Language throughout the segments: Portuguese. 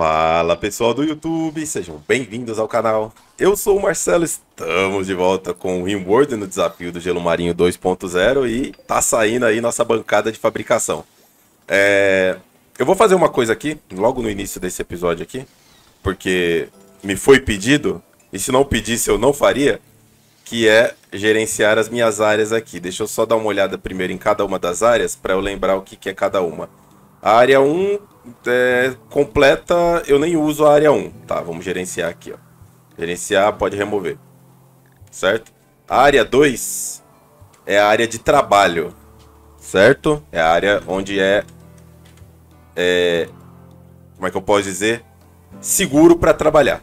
Fala pessoal do YouTube, sejam bem-vindos ao canal. Eu sou o Marcelo, estamos de volta com o Rimworld no desafio do Gelo Marinho 2.0 e tá saindo aí nossa bancada de fabricação. É... Eu vou fazer uma coisa aqui, logo no início desse episódio aqui, porque me foi pedido, e se não pedisse eu não faria, que é gerenciar as minhas áreas aqui. Deixa eu só dar uma olhada primeiro em cada uma das áreas para eu lembrar o que, que é cada uma. A área 1 é, completa, eu nem uso a área 1. Tá, vamos gerenciar aqui, ó. Gerenciar, pode remover. Certo? A área 2 é a área de trabalho. Certo? É a área onde é, é como é que eu posso dizer? Seguro para trabalhar.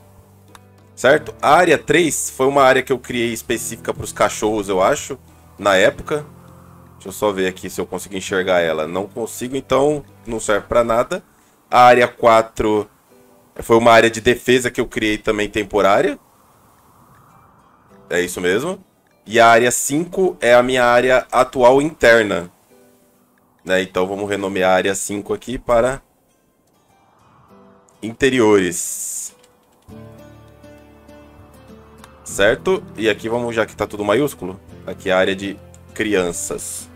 Certo? A área 3 foi uma área que eu criei específica para os cachorros, eu acho, na época. Deixa eu só ver aqui se eu consigo enxergar ela. Não consigo, então não serve para nada. A área 4 foi uma área de defesa que eu criei também temporária. É isso mesmo. E a área 5 é a minha área atual interna. Né? Então vamos renomear a área 5 aqui para interiores. Certo? E aqui vamos, já que está tudo maiúsculo, aqui é a área de crianças.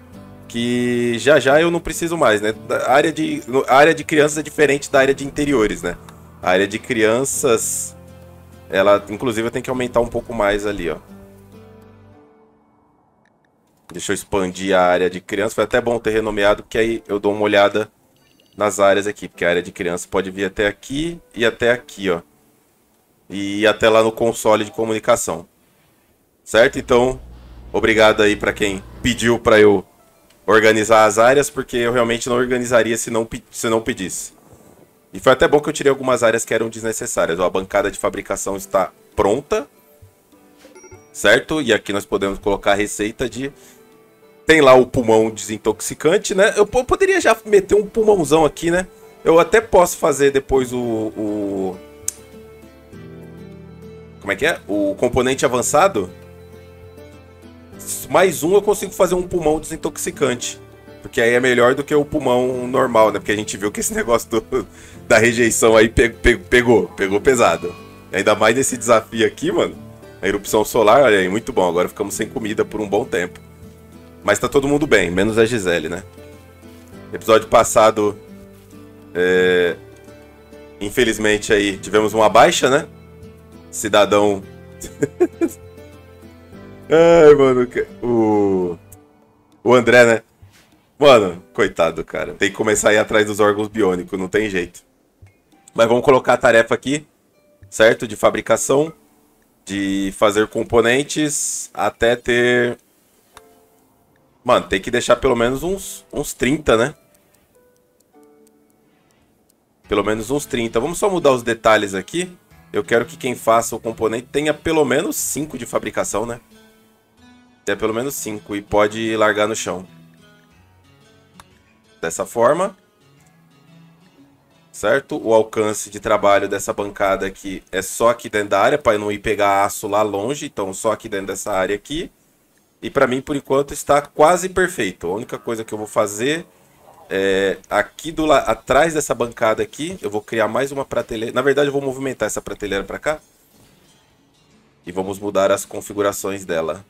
Que já já eu não preciso mais, né? A área de, a área de crianças é diferente da área de interiores, né? A área de crianças, ela inclusive tem que aumentar um pouco mais ali, ó. Deixa eu expandir a área de criança. Foi até bom ter renomeado, porque aí eu dou uma olhada nas áreas aqui. Porque a área de criança pode vir até aqui e até aqui, ó. E até lá no console de comunicação. Certo? Então, Obrigado aí para quem pediu para eu organizar as áreas, porque eu realmente não organizaria se não, se não pedisse. E foi até bom que eu tirei algumas áreas que eram desnecessárias. Ó, a bancada de fabricação está pronta, certo? E aqui nós podemos colocar a receita de... Tem lá o pulmão desintoxicante, né? Eu poderia já meter um pulmãozão aqui, né? Eu até posso fazer depois o, o... Como é que é? O componente avançado mais um eu consigo fazer um pulmão desintoxicante. Porque aí é melhor do que o pulmão normal, né? Porque a gente viu que esse negócio do, da rejeição aí pe, pe, pegou, pegou pesado. Ainda mais nesse desafio aqui, mano. A erupção solar, olha aí, muito bom. Agora ficamos sem comida por um bom tempo. Mas tá todo mundo bem, menos a Gisele, né? Episódio passado. É... Infelizmente aí tivemos uma baixa, né? Cidadão. Ai, mano, o. O André, né? Mano, coitado, cara. Tem que começar a ir atrás dos órgãos biônicos, não tem jeito. Mas vamos colocar a tarefa aqui, certo? De fabricação, de fazer componentes até ter. Mano, tem que deixar pelo menos uns, uns 30, né? Pelo menos uns 30. Vamos só mudar os detalhes aqui. Eu quero que quem faça o componente tenha pelo menos 5 de fabricação, né? Tem pelo menos 5 e pode largar no chão. Dessa forma. Certo? O alcance de trabalho dessa bancada aqui é só aqui dentro da área, para não ir pegar aço lá longe. Então, só aqui dentro dessa área aqui. E para mim, por enquanto, está quase perfeito. A única coisa que eu vou fazer é aqui do lado, atrás dessa bancada aqui, eu vou criar mais uma prateleira. Na verdade, eu vou movimentar essa prateleira para cá. E vamos mudar as configurações dela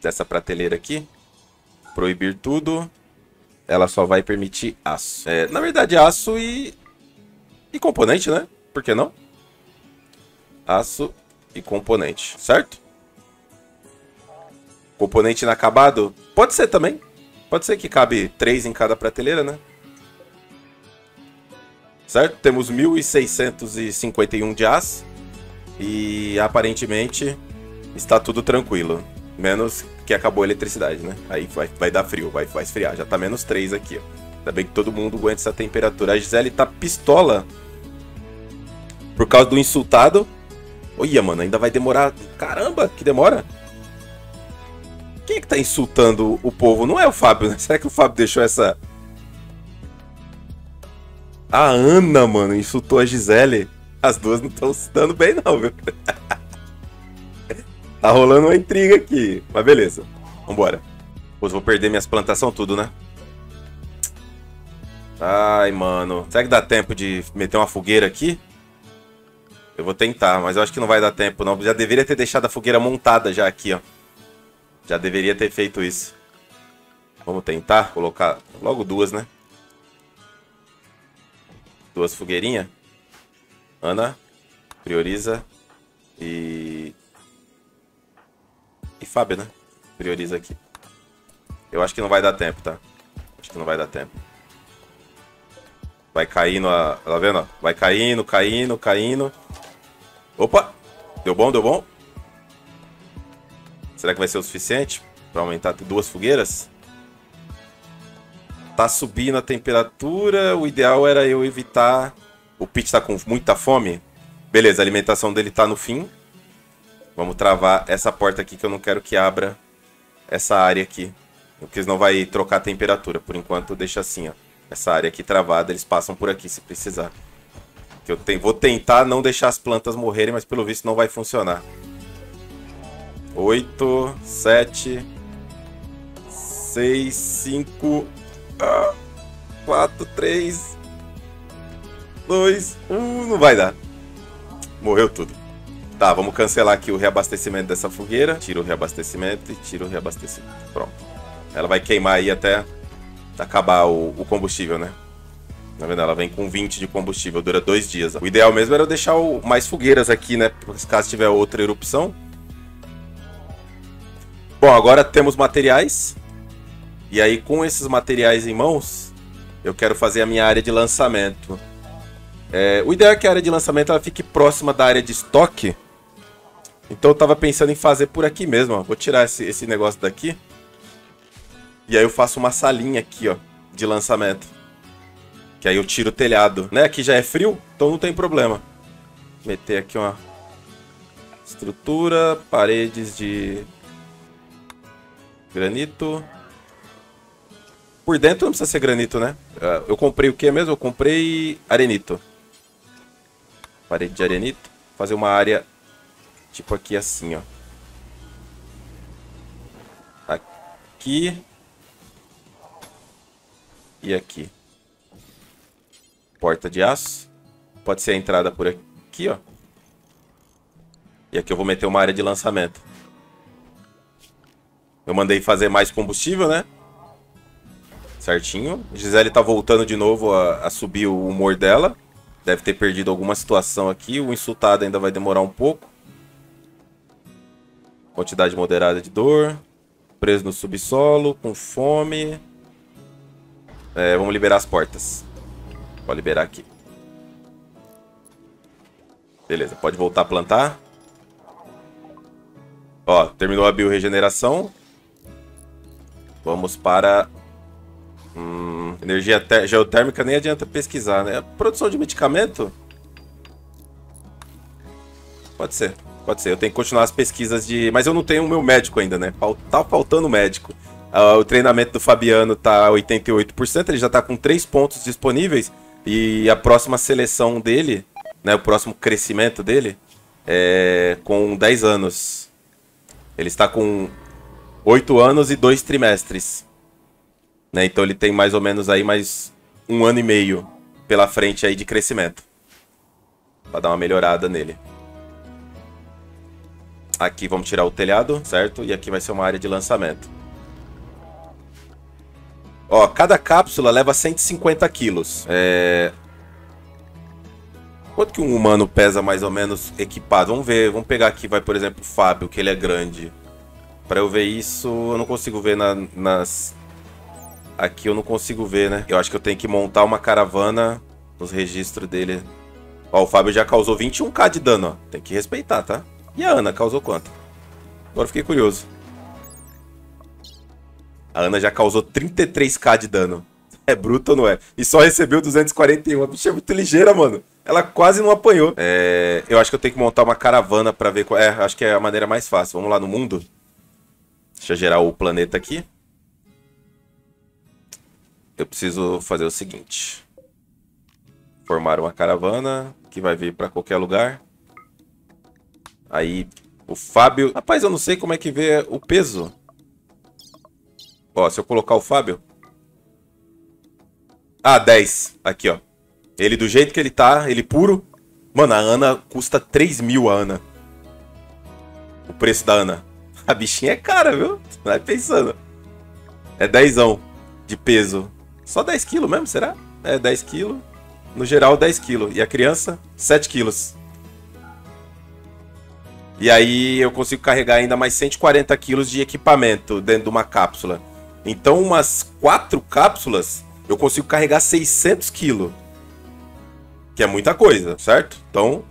dessa prateleira aqui. Proibir tudo. Ela só vai permitir aço. É, na verdade, aço e, e componente, né? Por que não? Aço e componente, certo? Componente inacabado? Pode ser também. Pode ser que cabe três em cada prateleira, né? Certo? Temos 1.651 de aço. E aparentemente está tudo tranquilo. Menos que acabou a eletricidade, né? Aí vai, vai dar frio, vai, vai esfriar. Já tá menos 3 aqui, ó. Ainda bem que todo mundo aguenta essa temperatura. A Gisele tá pistola por causa do insultado. Olha, mano, ainda vai demorar. Caramba, que demora. Quem é que tá insultando o povo? Não é o Fábio, né? Será que o Fábio deixou essa. A Ana, mano, insultou a Gisele. As duas não estão se dando bem, não, viu? Tá rolando uma intriga aqui. Mas beleza. Vambora. Pô, vou perder minhas plantações tudo, né? Ai, mano. Será que dá tempo de meter uma fogueira aqui? Eu vou tentar, mas eu acho que não vai dar tempo, não. Já deveria ter deixado a fogueira montada já aqui, ó. Já deveria ter feito isso. Vamos tentar colocar logo duas, né? Duas fogueirinhas. Ana, prioriza. E... Fábio, né? Prioriza aqui. Eu acho que não vai dar tempo, tá? Acho que não vai dar tempo. Vai caindo a... Tá vendo? Vai caindo, caindo, caindo. Opa! Deu bom, deu bom. Será que vai ser o suficiente para aumentar duas fogueiras? Tá subindo a temperatura. O ideal era eu evitar... O Pete tá com muita fome. Beleza, a alimentação dele tá no fim. Vamos travar essa porta aqui que eu não quero que abra essa área aqui. Porque senão vai trocar a temperatura. Por enquanto deixa assim, ó. Essa área aqui travada, eles passam por aqui se precisar. Que eu te... vou tentar não deixar as plantas morrerem, mas pelo visto não vai funcionar. 8, 7, 6, 5, 4, 3, 2, 1. Não vai dar. Morreu tudo. Tá, vamos cancelar aqui o reabastecimento dessa fogueira. Tira o reabastecimento e tira o reabastecimento. Pronto. Ela vai queimar aí até acabar o, o combustível, né? Tá vendo? Ela vem com 20 de combustível, dura dois dias. O ideal mesmo era deixar o, mais fogueiras aqui, né? Caso tiver outra erupção. Bom, agora temos materiais. E aí, com esses materiais em mãos, eu quero fazer a minha área de lançamento. É, o ideal é que a área de lançamento ela fique próxima da área de estoque. Então eu tava pensando em fazer por aqui mesmo, ó. Vou tirar esse, esse negócio daqui. E aí eu faço uma salinha aqui, ó, de lançamento. Que aí eu tiro o telhado, né? Aqui já é frio, então não tem problema. Meter aqui uma estrutura, paredes de granito. Por dentro não precisa ser granito, né? Ah, eu comprei o que mesmo? Eu comprei arenito. Parede de arenito. Fazer uma área tipo aqui assim, ó. Aqui e aqui. Porta de aço. Pode ser a entrada por aqui, ó. E aqui eu vou meter uma área de lançamento. Eu mandei fazer mais combustível, né? Certinho. Gisele tá voltando de novo a, a subir o humor dela. Deve ter perdido alguma situação aqui. O insultado ainda vai demorar um pouco. Quantidade moderada de dor. Preso no subsolo, com fome. É, vamos liberar as portas. Pode liberar aqui. Beleza, pode voltar a plantar. Ó, terminou a bioregeneração. Vamos para... Hum, energia geotérmica nem adianta pesquisar, né? Produção de medicamento? Pode ser, pode ser. Eu tenho que continuar as pesquisas de... Mas eu não tenho o meu médico ainda, né? Tá faltando médico. Uh, o treinamento do Fabiano tá 88%, ele já tá com 3 pontos disponíveis. E a próxima seleção dele, né, o próximo crescimento dele, é com 10 anos. Ele está com 8 anos e 2 trimestres. Né, então ele tem mais ou menos aí mais um ano e meio pela frente aí de crescimento. Para dar uma melhorada nele. Aqui vamos tirar o telhado, certo? E aqui vai ser uma área de lançamento. Ó, cada cápsula leva 150 quilos. É... Quanto que um humano pesa mais ou menos equipado? Vamos ver, vamos pegar aqui, vai, por exemplo, o Fábio, que ele é grande. Para eu ver isso, eu não consigo ver na, nas... Aqui eu não consigo ver, né? Eu acho que eu tenho que montar uma caravana nos registros dele. Ó, o Fábio já causou 21k de dano, ó. Tem que respeitar, tá? E a Ana causou quanto? Agora fiquei curioso. A Ana já causou 33k de dano. É bruto ou não é? E só recebeu 241. A bicha é muito ligeira, mano. Ela quase não apanhou. É, eu acho que eu tenho que montar uma caravana pra ver qual é. Acho que é a maneira mais fácil. Vamos lá no mundo. Deixa eu gerar o planeta aqui. Eu preciso fazer o seguinte. Formar uma caravana que vai vir pra qualquer lugar. Aí o Fábio... Rapaz, eu não sei como é que vê o peso. Ó, se eu colocar o Fábio. Ah, 10. Aqui, ó. Ele do jeito que ele tá, ele puro. Mano, a Ana custa 3 mil, a Ana. O preço da Ana. A bichinha é cara, viu? Vai pensando. É 10 de peso. Só 10 quilos mesmo, será? É, 10 quilos. No geral, 10 quilos. E a criança, 7 quilos. E aí eu consigo carregar ainda mais 140 quilos de equipamento dentro de uma cápsula. Então, umas 4 cápsulas, eu consigo carregar 600 quilos. Que é muita coisa, certo? Então,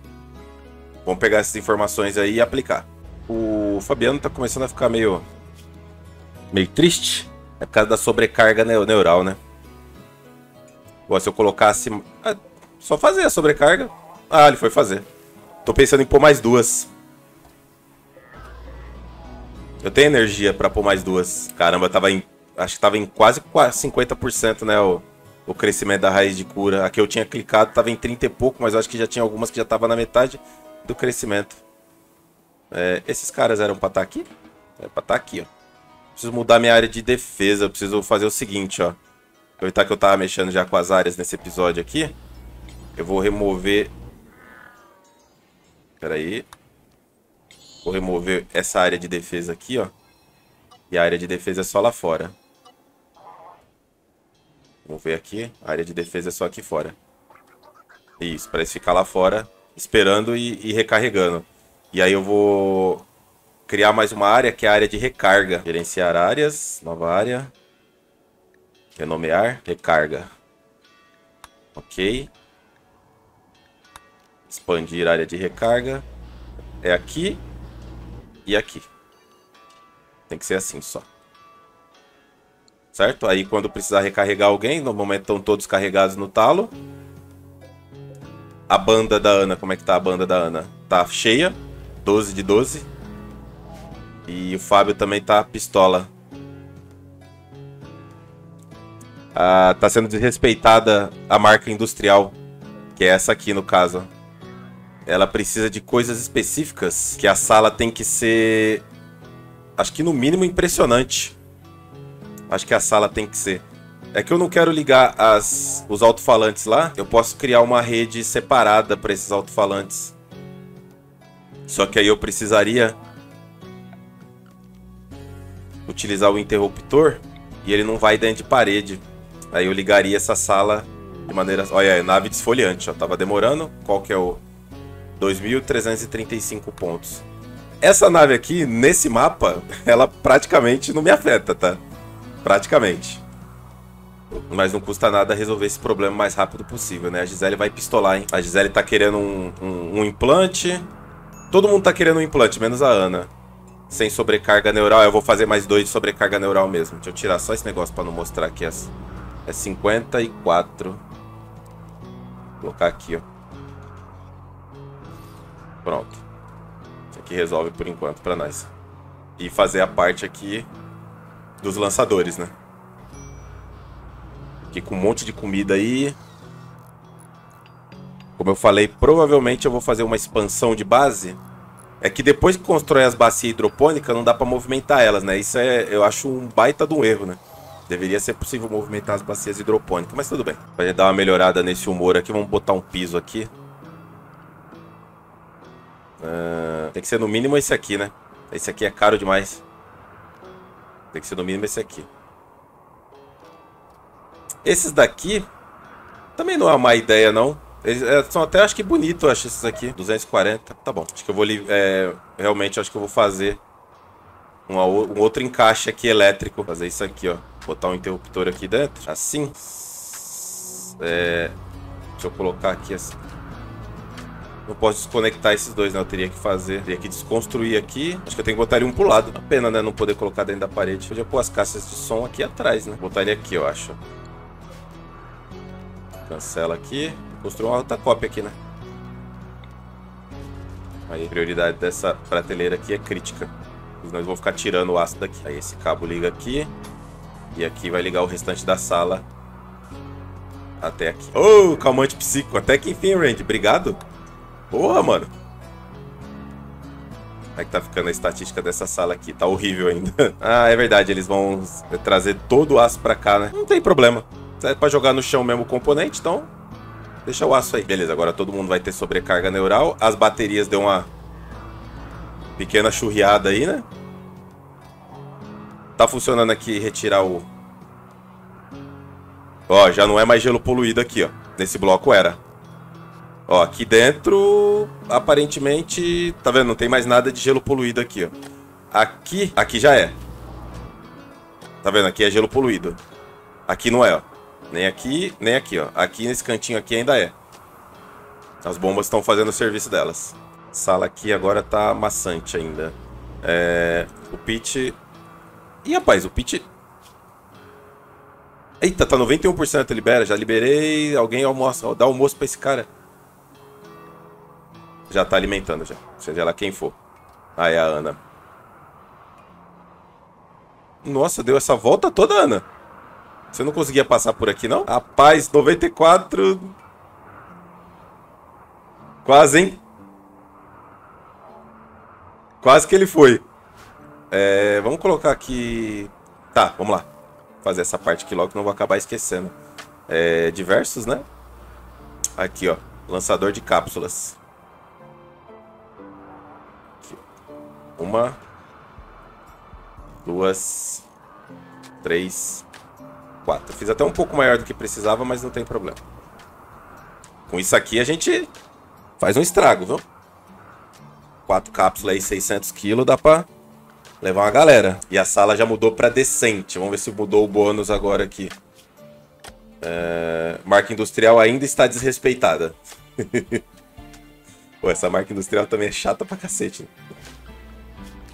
vamos pegar essas informações aí e aplicar. O Fabiano tá começando a ficar meio... Meio triste. É por causa da sobrecarga neural, né? Ou se eu colocasse... Ah, só fazer a sobrecarga. Ah, ele foi fazer. Tô pensando em pôr mais duas. Eu tenho energia pra pôr mais duas. Caramba, tava em... Acho que tava em quase 50%, né? O, o crescimento da raiz de cura. Aqui eu tinha clicado, tava em 30 e pouco, mas acho que já tinha algumas que já tava na metade do crescimento. É, esses caras eram pra estar tá aqui? É pra estar tá aqui, ó. Preciso mudar minha área de defesa. Eu preciso fazer o seguinte, ó. Aproveitar que eu tava mexendo já com as áreas nesse episódio aqui. Eu vou remover... Pera aí. Vou remover essa área de defesa aqui, ó. E a área de defesa é só lá fora. Vamos ver aqui. A área de defesa é só aqui fora. Isso, parece ficar lá fora, esperando e, e recarregando. E aí eu vou criar mais uma área, que é a área de recarga. Gerenciar áreas, nova área. Renomear, recarga. Ok. Expandir área de recarga. É aqui e aqui. Tem que ser assim só. Certo? Aí quando precisar recarregar alguém, no momento estão todos carregados no talo. A banda da Ana, como é que tá a banda da Ana? Tá cheia, 12 de 12. E o Fábio também tá pistola. Ah, tá sendo desrespeitada a marca industrial, que é essa aqui no caso. Ela precisa de coisas específicas, que a sala tem que ser, acho que no mínimo impressionante. Acho que a sala tem que ser. É que eu não quero ligar as, os alto-falantes lá. Eu posso criar uma rede separada para esses alto-falantes. Só que aí eu precisaria utilizar o interruptor e ele não vai dentro de parede. Aí eu ligaria essa sala de maneira... Olha, nave desfoliante, ó. Tava demorando. Qual que é o... 2.335 pontos. Essa nave aqui, nesse mapa, ela praticamente não me afeta, tá? Praticamente. Mas não custa nada resolver esse problema o mais rápido possível, né? A Gisele vai pistolar, hein? A Gisele tá querendo um, um, um implante. Todo mundo tá querendo um implante, menos a Ana. Sem sobrecarga neural. Eu vou fazer mais dois de sobrecarga neural mesmo. Deixa eu tirar só esse negócio pra não mostrar aqui. As... É 54. Vou colocar aqui, ó. Pronto. Isso aqui resolve por enquanto pra nós. E fazer a parte aqui dos lançadores, né? Aqui com um monte de comida aí. Como eu falei, provavelmente eu vou fazer uma expansão de base. É que depois que constrói as bacias hidropônicas, não dá pra movimentar elas, né? Isso é, eu acho um baita de um erro, né? Deveria ser possível movimentar as bacias hidropônicas, mas tudo bem. Pra gente dar uma melhorada nesse humor aqui, vamos botar um piso aqui. Uh, tem que ser no mínimo esse aqui, né? Esse aqui é caro demais. Tem que ser no mínimo esse aqui. Esses daqui também não é uma má ideia, não. Eles é, são até, acho que bonito, acho, esses aqui. 240. Tá bom. Acho que eu vou... É, realmente, acho que eu vou fazer um, um outro encaixe aqui elétrico. Fazer isso aqui, ó. Botar um interruptor aqui dentro. Assim. É, deixa eu colocar aqui assim. Não posso desconectar esses dois, né? Eu teria que fazer. Teria que desconstruir aqui. Acho que eu tenho que botar ele um pro lado. A pena, né? Não poder colocar dentro da parede. Podia pôr as caixas de som aqui atrás, né? Botar ele aqui, eu acho. Cancela aqui. Construir uma outra cópia aqui, né? Aí a prioridade dessa prateleira aqui é crítica. Nós vamos ficar tirando o aço daqui. Aí esse cabo liga aqui. E aqui vai ligar o restante da sala. Até aqui. Oh, calmante psíquico. Até que enfim, Randy. Obrigado. Porra, mano. Como é que tá ficando a estatística dessa sala aqui? Tá horrível ainda. ah, é verdade. Eles vão trazer todo o aço pra cá, né? Não tem problema. É pra jogar no chão mesmo o componente, então deixa o aço aí. Beleza, agora todo mundo vai ter sobrecarga neural. As baterias deu uma pequena churriada aí, né? Tá funcionando aqui retirar o... Ó, já não é mais gelo poluído aqui, ó. Nesse bloco era. Ó, aqui dentro, aparentemente, tá vendo? Não tem mais nada de gelo poluído aqui, ó. Aqui, aqui já é. Tá vendo? Aqui é gelo poluído. Aqui não é, ó. Nem aqui, nem aqui, ó. Aqui nesse cantinho aqui ainda é. As bombas estão fazendo o serviço delas. Sala aqui agora tá maçante ainda. É... O pitch... Ih, rapaz, o pitch... Eita, tá 91% libera. Já liberei. Alguém almoça, dá almoço pra esse cara. Já tá alimentando já. Seja lá quem for. É a Ana. Nossa, deu essa volta toda, Ana. Você não conseguia passar por aqui, não? Rapaz, 94... Quase, hein? Quase que ele foi. É, vamos colocar aqui... Tá, vamos lá. Fazer essa parte aqui logo, que não vou acabar esquecendo. É, diversos, né? Aqui, ó. Lançador de cápsulas. Uma. Duas. Três. Quatro. Fiz até um pouco maior do que precisava, mas não tem problema. Com isso aqui a gente faz um estrago, viu? Quatro cápsulas aí, 600 quilos, dá pra levar uma galera. E a sala já mudou pra decente. Vamos ver se mudou o bônus agora aqui. É... Marca industrial ainda está desrespeitada. Pô, essa marca industrial também é chata pra cacete. Né?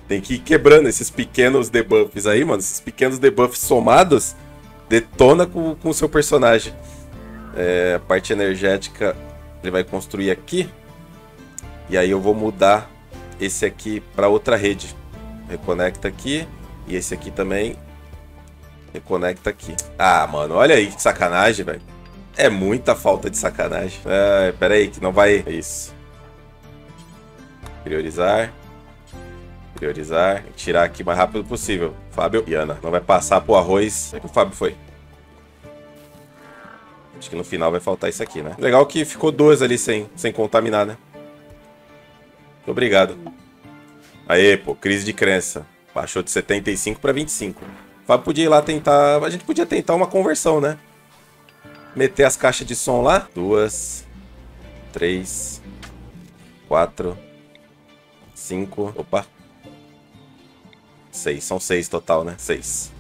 Tem que ir quebrando esses pequenos debuffs aí, mano. Esses pequenos debuffs somados detona com, o seu personagem. É, a parte energética ele vai construir aqui. E aí eu vou mudar esse aqui para outra rede. Reconecta aqui. E esse aqui também. Reconecta aqui. Ah, mano, olha aí que sacanagem, velho. É muita falta de sacanagem. É, pera aí, que não vai... Isso. Priorizar. Priorizar. Tirar aqui o mais rápido possível. Fábio e Ana. Não vai passar pro arroz. Onde é que o Fábio foi? Acho que no final vai faltar isso aqui, né? Legal que ficou duas ali sem, sem contaminar, né? Obrigado. Aê, pô, crise de crença. Baixou de 75 para 25. O Fábio podia ir lá tentar... A gente podia tentar uma conversão, né? Meter as caixas de som lá. Duas. Três. Quatro. Cinco. Opa. Seis. São seis total, né? Seis.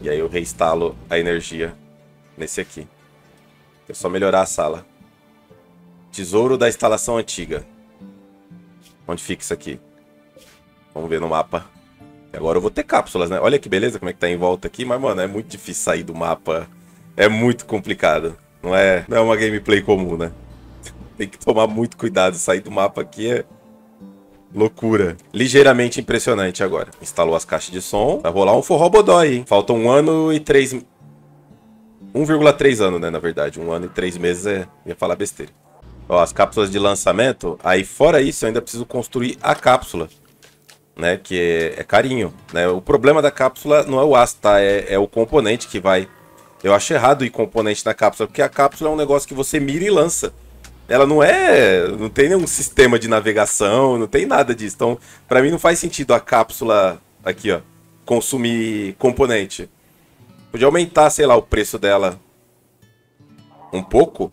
E aí eu reinstalo a energia nesse aqui. É só melhorar a sala. Tesouro da instalação antiga. Onde fica isso aqui? Vamos ver no mapa. Agora eu vou ter cápsulas, né? Olha que beleza como é que tá em volta aqui. Mas, mano, é muito difícil sair do mapa. É muito complicado. Não é, não é uma gameplay comum, né? Tem que tomar muito cuidado. Sair do mapa aqui é Loucura. Ligeiramente impressionante agora. Instalou as caixas de som. Vai rolar um forró bodó aí, hein? Faltam um ano e três... 1,3 ano, né, na verdade. Um ano e três meses é... ia falar besteira. Ó, as cápsulas de lançamento. Aí, fora isso, eu ainda preciso construir a cápsula. Né, que é, é carinho. Né? O problema da cápsula não é o aço, tá? É, é o componente que vai... Eu acho errado ir componente na cápsula, porque a cápsula é um negócio que você mira e lança ela não é. Não tem nenhum sistema de navegação, não tem nada disso. Então, para mim não faz sentido a cápsula aqui, ó, consumir componente. Podia aumentar, sei lá, o preço dela um pouco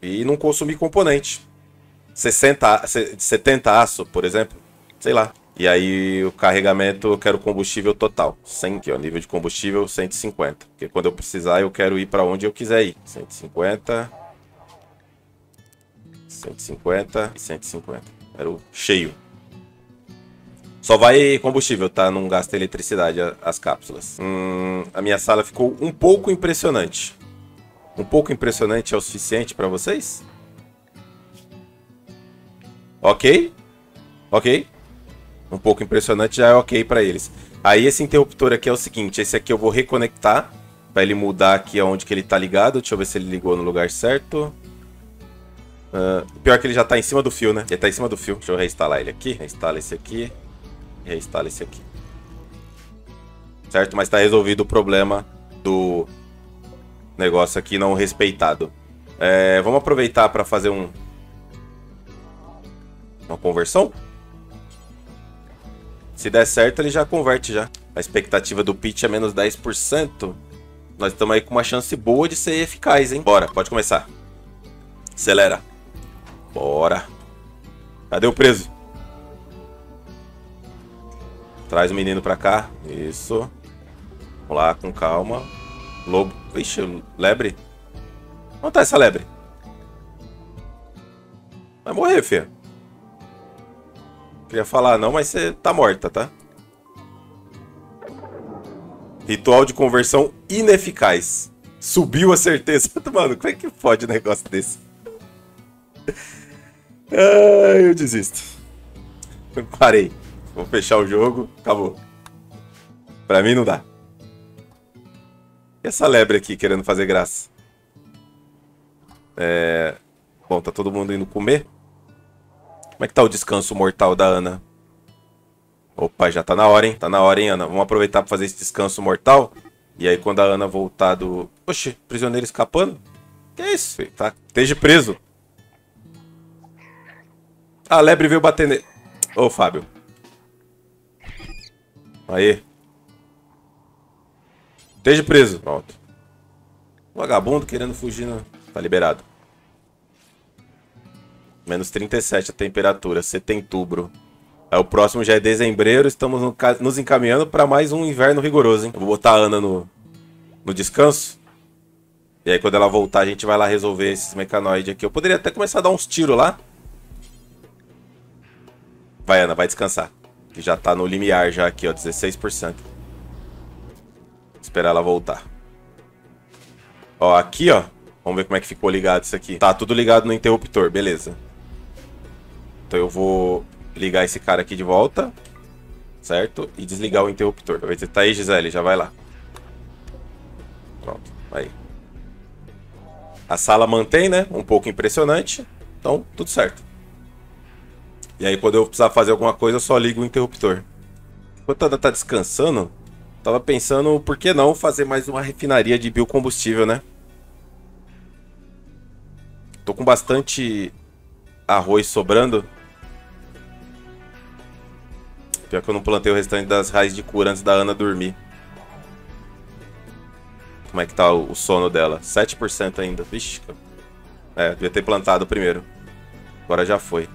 e não consumir componente. 60, 70 aço, por exemplo. Sei lá. E aí o carregamento eu quero combustível total. 100 aqui, ó, nível de combustível 150. Porque quando eu precisar eu quero ir para onde eu quiser ir. 150. 150 e 150. Era o cheio. Só vai combustível, tá? Não gasta eletricidade as cápsulas. Hum, a minha sala ficou um pouco impressionante. Um pouco impressionante é o suficiente para vocês? Ok. Ok. Um pouco impressionante já é ok para eles. Aí esse interruptor aqui é o seguinte. Esse aqui eu vou reconectar. Para ele mudar aqui aonde que ele tá ligado. Deixa eu ver se ele ligou no lugar certo. Uh, pior que ele já tá em cima do fio, né? Ele tá em cima do fio. Deixa eu reinstalar ele aqui. Reinstala esse aqui. Reinstala esse aqui. Certo? Mas tá resolvido o problema do negócio aqui não respeitado. É, vamos aproveitar para fazer um... Uma conversão? Se der certo, ele já converte já. A expectativa do pitch é menos 10%. Nós estamos aí com uma chance boa de ser eficaz, hein? Bora, pode começar. Acelera. Bora. Cadê o preso? Traz o menino pra cá. Isso. Vamos lá, com calma. Lobo. Ixi, lebre. Onde tá essa lebre? Vai morrer, filha. Queria falar não, mas você tá morta, tá? Ritual de conversão ineficaz. Subiu a certeza. Mano, como é que pode um negócio desse? Ah, eu desisto. Parei. Vou fechar o jogo. Acabou. Pra mim não dá. E essa lebre aqui querendo fazer graça? É... Bom, tá todo mundo indo comer. Como é que tá o descanso mortal da Ana? Opa, já tá na hora, hein? Tá na hora, hein, Ana? Vamos aproveitar pra fazer esse descanso mortal. E aí, quando a Ana voltar do... Oxe, prisioneiro escapando? Que isso? Tá? Esteja preso. A lebre veio bater nele. Ô, Fábio. Aí. Esteja preso. Pronto. Vagabundo querendo fugir. No... Tá liberado. Menos 37 a temperatura, setembro. Aí o próximo já é dezembreiro, estamos no, nos encaminhando para mais um inverno rigoroso, hein? Eu vou botar a Ana no, no descanso. E aí quando ela voltar a gente vai lá resolver esses mecanoides aqui. Eu poderia até começar a dar uns tiros lá. Vai, Ana, vai descansar. Que já tá no limiar já aqui, ó, 16%. Esperar ela voltar. Ó, aqui, ó. Vamos ver como é que ficou ligado isso aqui. Tá tudo ligado no interruptor, beleza. Então eu vou ligar esse cara aqui de volta. Certo? E desligar o interruptor. Vai tá aí, Gisele, já vai lá. Pronto, aí. A sala mantém, né? Um pouco impressionante. Então, tudo certo. E aí, quando eu precisar fazer alguma coisa, eu só ligo o interruptor. Enquanto a Ana tá descansando, tava pensando, por que não fazer mais uma refinaria de biocombustível, né? Tô com bastante arroz sobrando. Pior que eu não plantei o restante das raízes de cura antes da Ana dormir. Como é que tá o, sono dela? 7% ainda. Vixe. É, devia ter plantado primeiro. Agora já foi.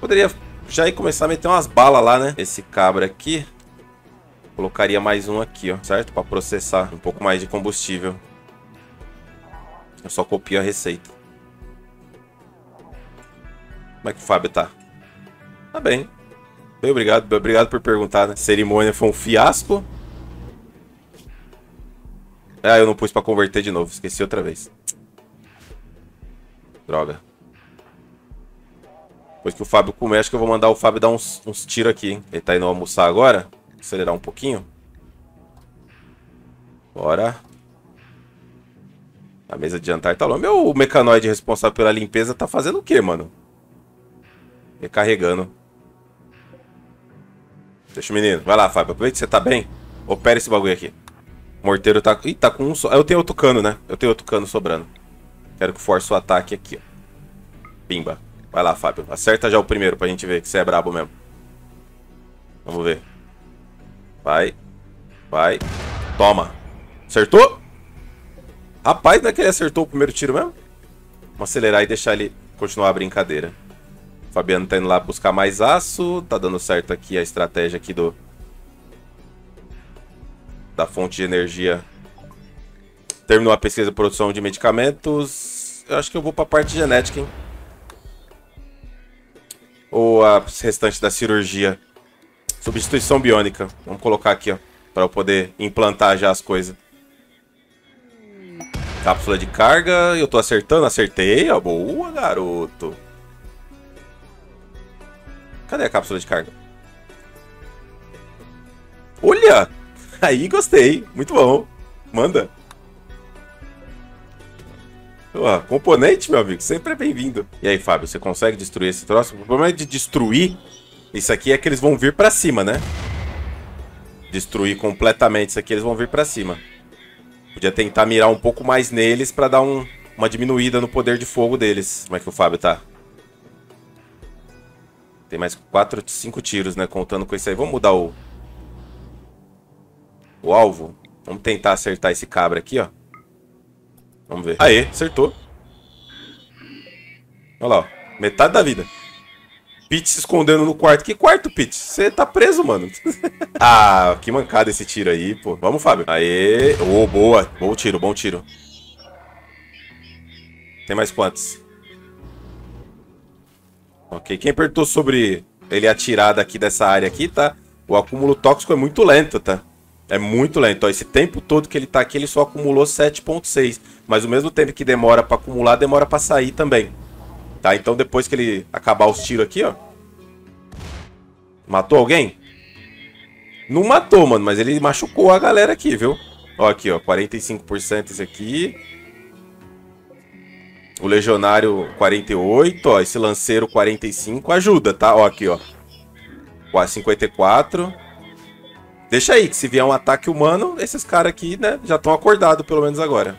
Poderia já ir começar a meter umas balas lá, né? Esse cabra aqui. Colocaria mais um aqui, ó. Certo? Pra processar um pouco mais de combustível. Eu só copio a receita. Como é que o Fábio tá? Tá bem. Bem, obrigado, obrigado por perguntar, né? A cerimônia foi um fiasco. Ah, eu não pus pra converter de novo. Esqueci outra vez. Droga. Depois que o Fábio comer, acho que eu vou mandar o Fábio dar uns, uns tiros aqui, hein? Ele tá indo almoçar agora. Acelerar um pouquinho. Bora. A mesa de jantar tá lá. Meu mecanoide responsável pela limpeza tá fazendo o quê, mano? Recarregando. Deixa o menino. Vai lá, Fábio. Aproveita que você tá bem. Opera esse bagulho aqui. Morteiro tá... Ih, tá com um só. Eu tenho outro cano, né? Eu tenho outro cano sobrando. Quero que force o ataque aqui, ó. Pimba. Vai lá, Fábio. Acerta já o primeiro pra gente ver que você é brabo mesmo. Vamos ver. Vai. Vai. Toma. Acertou? Rapaz, não é que ele acertou o primeiro tiro mesmo? Vamos acelerar e deixar ele continuar a brincadeira. Fabiano tá indo lá buscar mais aço. Tá dando certo aqui a estratégia aqui do... Da fonte de energia. Terminou a pesquisa e produção de medicamentos. Eu acho que eu vou pra parte genética, hein? Ou a restante da cirurgia. Substituição biônica. Vamos colocar aqui, ó. Pra eu poder implantar já as coisas. Cápsula de carga. Eu tô acertando? Acertei. Ó. Boa, garoto. Cadê a cápsula de carga? Olha! Aí gostei. Muito bom. Manda. Ó, componente, meu amigo, sempre é bem-vindo. E aí, Fábio, você consegue destruir esse troço? O problema é de destruir isso aqui é que eles vão vir pra cima, né? Destruir completamente isso aqui, eles vão vir pra cima. Podia tentar mirar um pouco mais neles pra dar um, uma diminuída no poder de fogo deles. Como é que o Fábio tá? Tem mais 4, 5 tiros, né? Contando com isso aí. Vamos mudar o... O alvo. Vamos tentar acertar esse cabra aqui, ó. Vamos ver. Aê, acertou. Olha lá, ó. Metade da vida. Pete se escondendo no quarto. Que quarto, Pete? Você tá preso, mano. ah, que mancada esse tiro aí, pô. Vamos, Fábio. Aê. Ô, oh, boa. Bom tiro, bom tiro. Tem mais quantos? Ok, quem apertou sobre ele atirar daqui dessa área aqui, tá? O acúmulo tóxico é muito lento, tá? É muito lento. Ó, esse tempo todo que ele tá aqui, ele só acumulou 7.6. Mas o mesmo tempo que demora para acumular, demora para sair também. Tá? Então depois que ele acabar os tiros aqui, ó. Matou alguém? Não matou, mano, mas ele machucou a galera aqui, viu? Ó, aqui, ó, 45% esse aqui. O Legionário 48, ó, esse lanceiro 45 ajuda, tá? Ó, aqui, ó. 54. Deixa aí, que se vier um ataque humano, esses caras aqui, né, já estão acordados, pelo menos agora.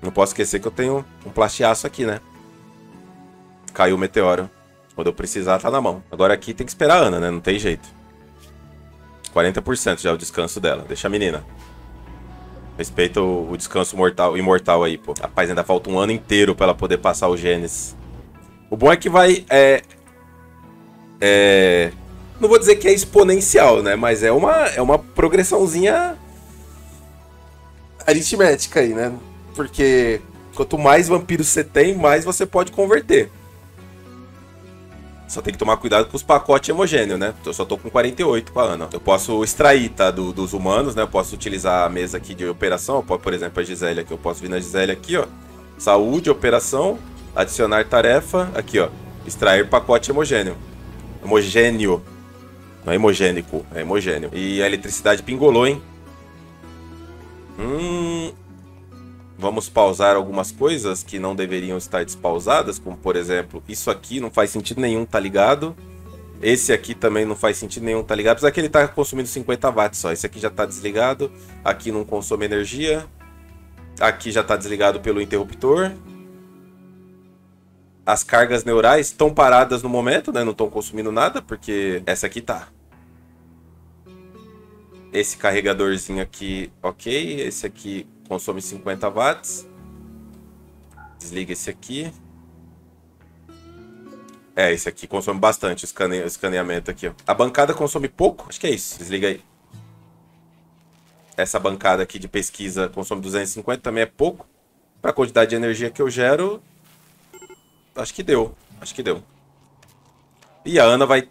Não posso esquecer que eu tenho um plastiaço aqui, né? Caiu o meteoro. Quando eu precisar, tá na mão. Agora aqui tem que esperar a Ana, né? Não tem jeito. 40% já é o descanso dela. Deixa a menina. Respeita o, o, descanso mortal, imortal aí, pô. Rapaz, ainda falta um ano inteiro pra ela poder passar o Gênesis. O bom é que vai... É, é, não vou dizer que é exponencial, né? Mas é uma, é uma progressãozinha aritmética aí, né? Porque quanto mais vampiros você tem, mais você pode converter. Só tem que tomar cuidado com os pacotes homogêneos, né? Eu só tô com 48 com a Ana. Eu posso extrair, tá? Do, dos humanos, né? Eu posso utilizar a mesa aqui de operação. Por exemplo, a Gisele aqui. Eu posso vir na Gisele aqui, ó. Saúde, operação. Adicionar tarefa. Aqui, ó. Extrair pacote homogêneo. Homogêneo. Não é homogênico, é homogêneo. E a eletricidade pingolou, hein? Hum, vamos pausar algumas coisas que não deveriam estar despausadas, como por exemplo, isso aqui não faz sentido nenhum, tá ligado? Esse aqui também não faz sentido nenhum, tá ligado? Apesar que ele tá consumindo 50 watts só. Esse aqui já tá desligado, aqui não consome energia. Aqui já tá desligado pelo interruptor. As cargas neurais estão paradas no momento, né? Não estão consumindo nada, porque essa aqui tá. Esse carregadorzinho aqui, ok. Esse aqui consome 50 watts. Desliga esse aqui. É, esse aqui consome bastante o escane... escaneamento aqui, ó. A bancada consome pouco? Acho que é isso. Desliga aí. Essa bancada aqui de pesquisa consome 250, também é pouco. Para a quantidade de energia que eu gero, acho que deu. Acho que deu. E a Ana vai,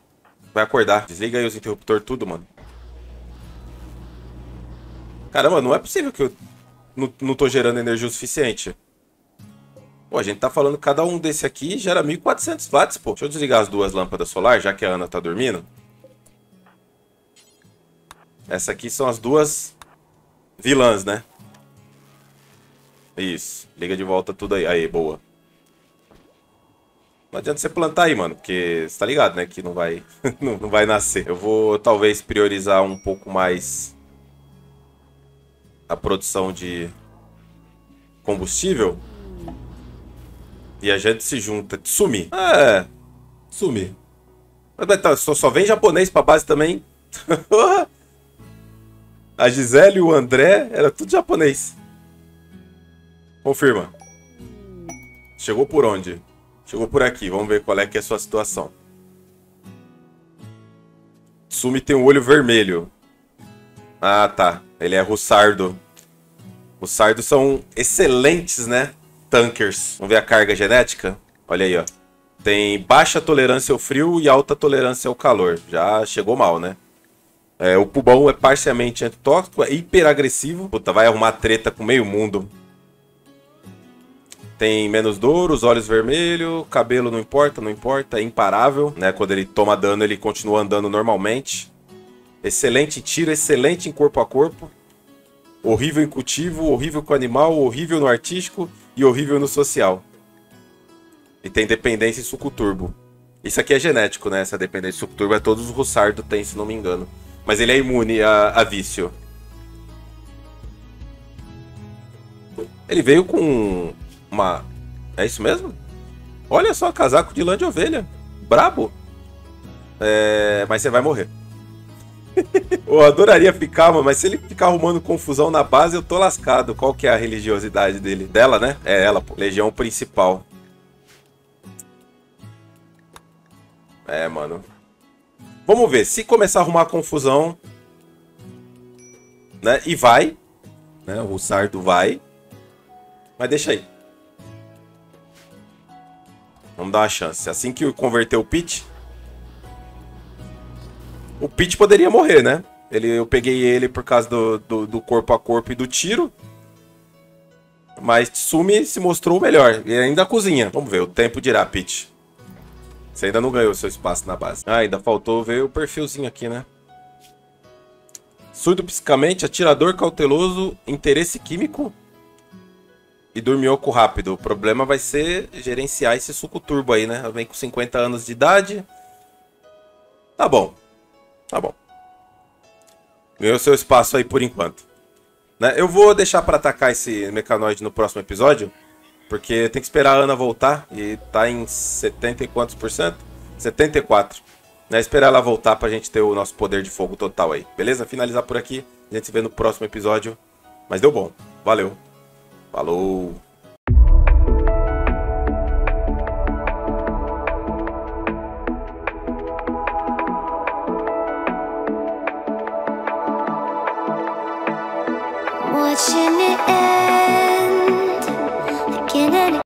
vai acordar. Desliga aí os interruptores tudo, mano. Caramba, não é possível que eu não, não tô gerando energia o suficiente. Pô, a gente tá falando que cada um desse aqui gera 1400 watts, pô. Deixa eu desligar as duas lâmpadas solar, já que a Ana tá dormindo. Essa aqui são as duas vilãs, né? Isso. Liga de volta tudo aí. Aí, boa. Não adianta você plantar aí, mano, porque você tá ligado, né? Que não vai, não, vai nascer. Eu vou talvez priorizar um pouco mais a produção de combustível e a gente se junta. Sumir. É. Mas tá, só, só vem japonês pra base também. a Gisele e o André era tudo japonês. Confirma. Chegou por onde? Chegou por aqui. Vamos ver qual é que é a sua situação. Sumi tem um olho vermelho. Ah, tá. Ele é russardo. Os sardos são excelentes, né? Tankers. Vamos ver a carga genética? Olha aí, ó. Tem baixa tolerância ao frio e alta tolerância ao calor. Já chegou mal, né? É, o pulmão é parcialmente antitóxico, é hiperagressivo. Puta, vai arrumar treta com meio mundo. Tem menos dor, os olhos vermelhos, cabelo não importa, não importa, é imparável, né? Quando ele toma dano, ele continua andando normalmente. Excelente tiro, excelente em corpo a corpo. Horrível em cultivo, horrível com animal, horrível no artístico e horrível no social. E tem dependência em suco turbo. Isso aqui é genético, né? Essa dependência em suco turbo é todos os Russardo tem, se não me engano. Mas ele é imune a, a vício. Ele veio com uma. É isso mesmo? Olha só, casaco de lã de ovelha. Brabo. É... Mas você vai morrer. eu adoraria ficar, mano, mas se ele ficar arrumando confusão na base, eu tô lascado. Qual que é a religiosidade dele? Dela, né? É ela, pô. Legião principal. É, mano. Vamos ver. Se começar a arrumar confusão, né? E vai, né? O Sardo vai. Mas deixa aí. Vamos dar uma chance. Assim que converter o Pit. O Pit poderia morrer, né? Ele, eu peguei ele por causa do, do, do corpo a corpo e do tiro. Mas Tsumi se mostrou melhor. E ainda cozinha. Vamos ver, o tempo dirá, Pit. Você ainda não ganhou seu espaço na base. Ah, ainda faltou ver o perfilzinho aqui, né? Surdo psicamente, atirador cauteloso, interesse químico e dormioco rápido. O problema vai ser gerenciar esse suco turbo aí, né? Vem com 50 anos de idade. Tá bom. Tá bom. Ganhou seu espaço aí por enquanto. Né? Eu vou deixar para atacar esse mecanoide no próximo episódio. Porque tem que esperar a Ana voltar. E tá em 70 e quantos por cento? 74. Né? Esperar ela voltar pra gente ter o nosso poder de fogo total aí. Beleza? Finalizar por aqui. A gente se vê no próximo episódio. Mas deu bom. Valeu. Falou!